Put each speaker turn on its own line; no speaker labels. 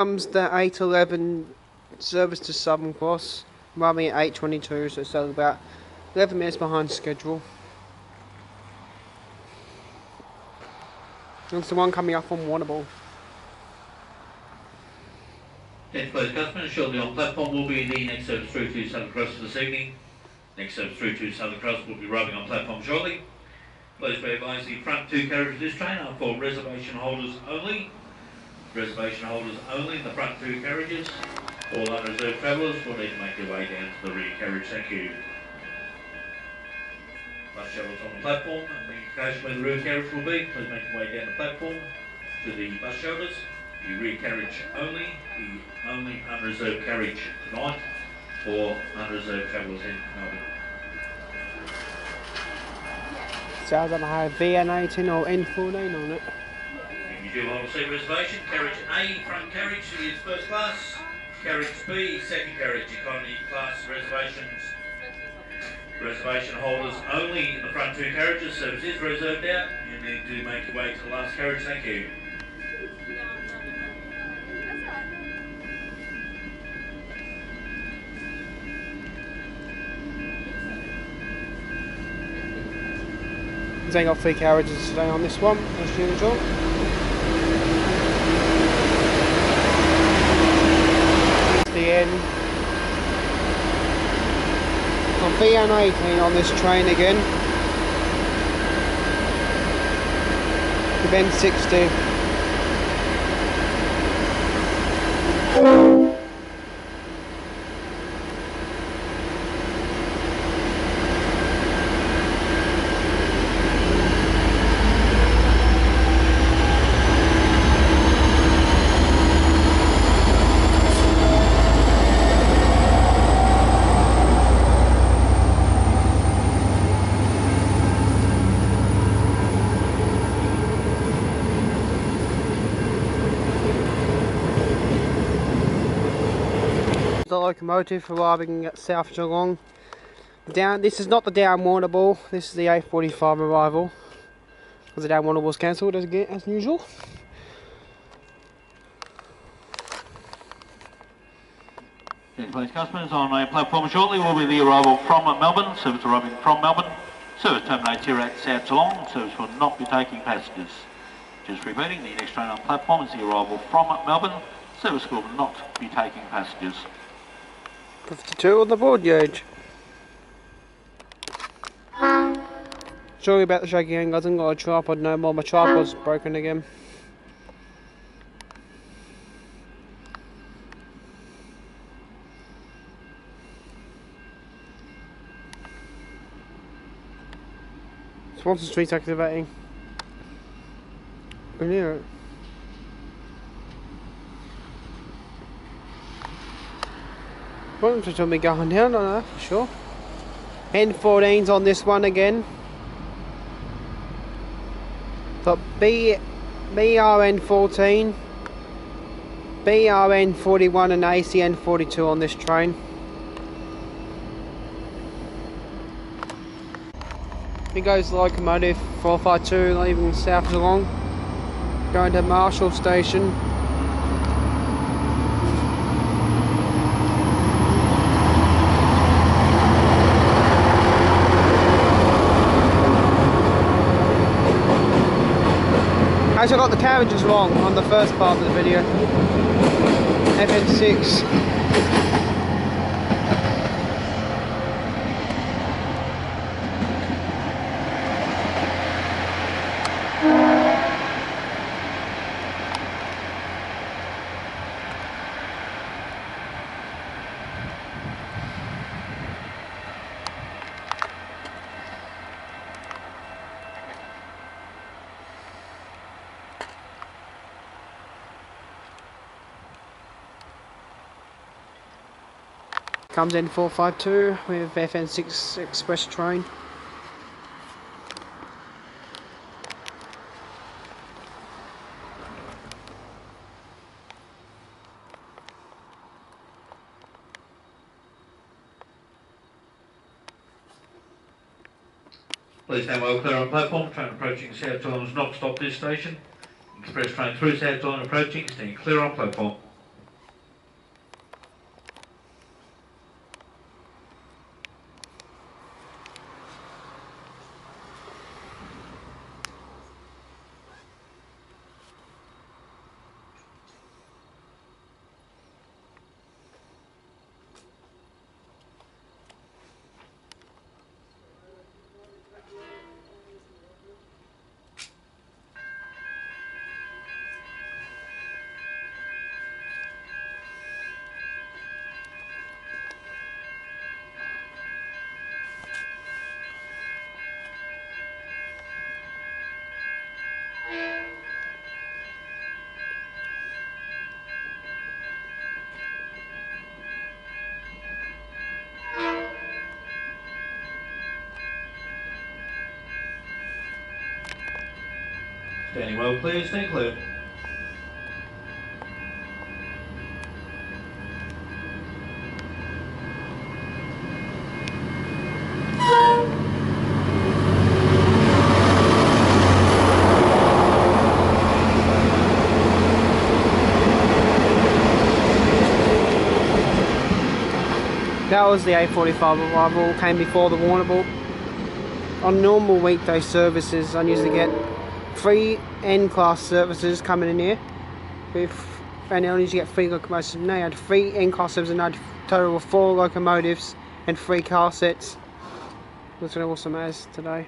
Comes the 811 service to Southern Cross, running at 822, so only about 11 minutes behind schedule. That's the one coming up on Warrnambool.
Next place customers shortly on platform will be the next service through to Southern Cross this evening. Next service through to Southern Cross will be arriving on platform shortly. Please be advised the front two carriages of this train are for reservation holders only. Reservation holders only in the front two carriages. All unreserved travellers will need to make their way down to the rear carriage. Thank you. Bus shuttles on the platform the location where the rear carriage will be. Please make your way down the platform to the bus shelters. The rear carriage only, the only unreserved carriage tonight for unreserved travellers in Melbourne.
Sounds like I have VN18 or N14 on it.
Reservation, carriage A, front carriage is first class. Carriage B, second carriage, economy class reservations. Reservation holders only the front two carriages, service is reserved out. You need to make your way to the last carriage, thank you.
Only got three carriages today on this one, as usual. The. On VN18 on this train again. With N60. The locomotive arriving at South Geelong. Down. This is not the down Warrnambool. This is the A45 arrival. Because the down Warrnambool was cancelled as, as usual.
Place customers on a platform shortly will be the arrival from Melbourne, service arriving from Melbourne. Service terminates here at South Geelong, service will not be taking passengers. Just repeating, the next train on platform is the arrival from Melbourne, service will not be taking passengers.
52 on the broad gauge. Sorry about the shaky angle, I didn't got a tripod no more. My tripod's ah. broken again. Swanston Street activating. Brilliant. Well, just me going down, for sure. N14's on this one again. Got B, BRN14, BRN41 and ACN42 on this train. Here goes the locomotive 452 leaving South Geelong, going to Marshall Station. Actually, I got the carriages wrong on the first part of the video. FN6. Comes in 452 with FN6 express train.
Please stand well clear on platform. Train approaching South is not stop this station. Express train through South Geelong approaching. Stand clear on platform. Standing well clear, stay clear.
That was the A45 arrival, came before the Warrnambool. On normal weekday services, I usually get three N-class services coming in here. With, and I usually get three locomotives. Now I had three N-class services and I had a total of four locomotives and three car sets. Which was awesome as today.